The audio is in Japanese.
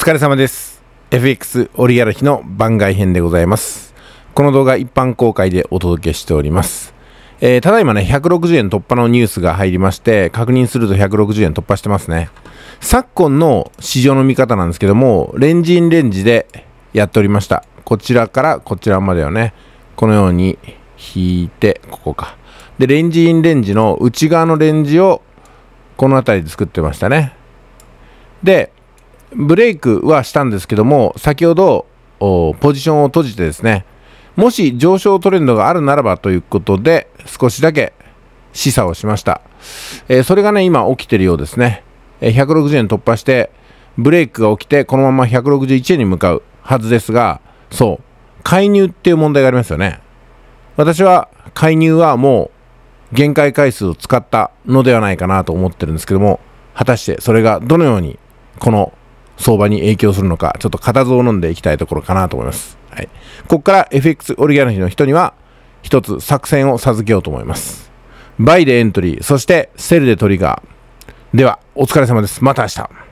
疲れ様です。FX オリガルヒの番外編でございます。この動画一般公開でお届けしております。えーただいまね、160円突破のニュースが入りまして、確認すると160円突破してますね。昨今の市場の見方なんですけども、レンジインレンジでやっておりました。こちらからこちらまでをね、このように引いて、ここか。で、レンジインレンジの内側のレンジをこの辺りで作ってましたね。で、ブレイクはしたんですけども、先ほどポジションを閉じてですね、もし上昇トレンドがあるならばということで、少しだけ示唆をしました。えーそれがね、今起きてるようですね。え160円突破して、ブレイクが起きて、このまま161円に向かうはずですが、そう、介入っていう問題がありますよね。私は介入はもう限界回数を使ったのではないかなと思ってるんですけども、果たしてそれがどのようにこの相場に影響するのか、ちょっと固唾を飲んでいきたいところかなと思います。はい。ここから FX オリガルヒの人には、一つ作戦を授けようと思います。バイでエントリー、そしてセルでトリガー。では、お疲れ様です。また明日。